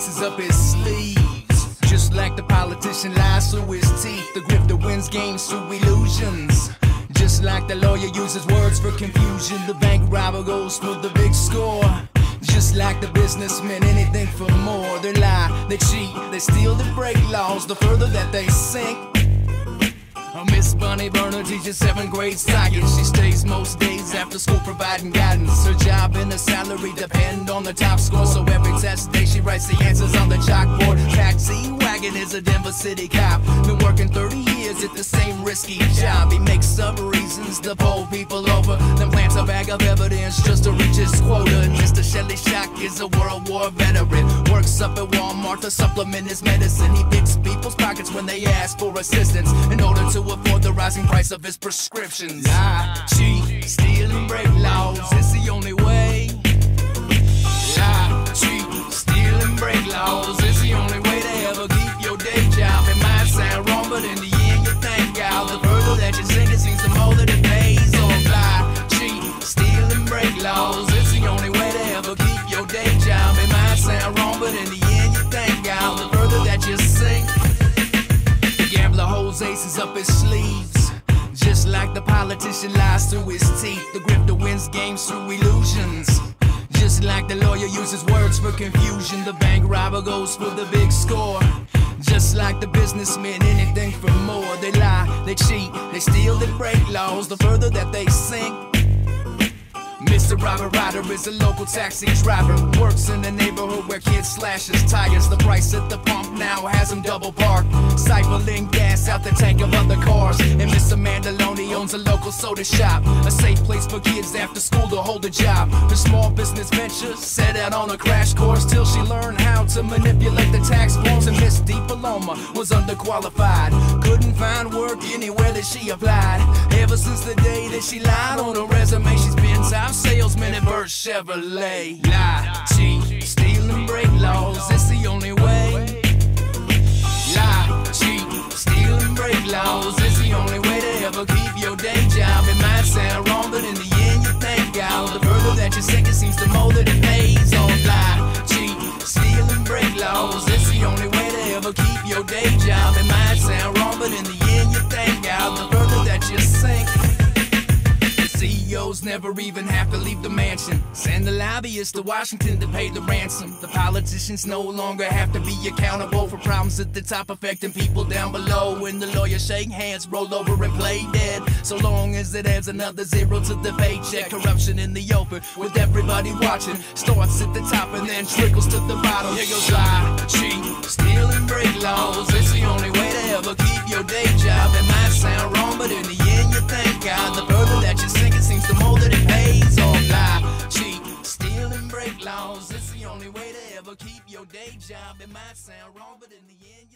aces up his sleeves. Just like the politician lies through his teeth, the grifter wins games through illusions. Just like the lawyer uses words for confusion, the bank robber goes for the big score. Just like the businessmen, anything for more. They lie, they cheat, they steal, they break laws. The further that they sink, Miss Bunny Burner teaches seventh grade science. She stays most days after school providing guidance. Her job and her salary depend on the top score. So every test day she writes the answers on the chalkboard. Taxi wagon is a Denver City cop. Been working 30 years at the same risky job. He makes up reasons to pull people over. Then plants a bag of evidence just to reach his quota. And Mr. Is a World War veteran. Works up at Walmart to supplement his medicine. He picks people's pockets when they ask for assistance in order to afford the rising price of his prescriptions. Lie, cheat, steal, and break laws. It's the only way. Lie, cheat, steal, and break laws. It's the only way to ever keep your day job. It might sound wrong, but in the end, you thank God. The further that you sink, it seems the more that it pays off. Lie, cheat, steal, and break laws. It's the only way to ever keep your day job. It might sound wrong, but in the end, you thank God. The further that you sink, the gambler holds aces up his sleeves. Just like the politician lies through his teeth, the grifter wins games through illusions. Just like the lawyer uses words for confusion, the bank robber goes for the big score. Just like the businessmen, anything for more. They lie, they cheat, they steal, they break laws. The further that they sink, Robert Ryder is a local taxi driver. Works in the neighborhood where kids slash his tires. The price at the pump now has him double parked. Siphoning gas out the tank of other cars. And Mr. Mandalone owns a local soda shop. A safe place for kids after school to hold a job. Her small business venture set out on a crash course till she learned how to manipulate the tax forms. And Miss Deep Paloma was underqualified. Couldn't find work anywhere that she applied. Ever since the day that she lied on her resume, she's been top salesman at Burt Chevrolet. Lie, cheat, steal, and break laws. It's the only way. Lie, cheat, steal, and break laws. It's the only way to ever keep your day job. It might sound wrong, but in the end, you thank God. The further that you sink, it seems the CEOs never even have to leave the mansion. Send the lobbyists to Washington to pay the ransom. The politicians no longer have to be accountable for problems at the top affecting people down below. When the lawyers shake hands, roll over and play dead. So long as it adds another zero to the paycheck. Corruption in the open with everybody watching. Starts at the top and then trickles to the bottom. Here goes lie, cheat, steal, and break laws. It's the only way to ever keep your day job. It might sound wrong, but in the laws. It's the only way to ever keep your day job. It might sound wrong, but in the end,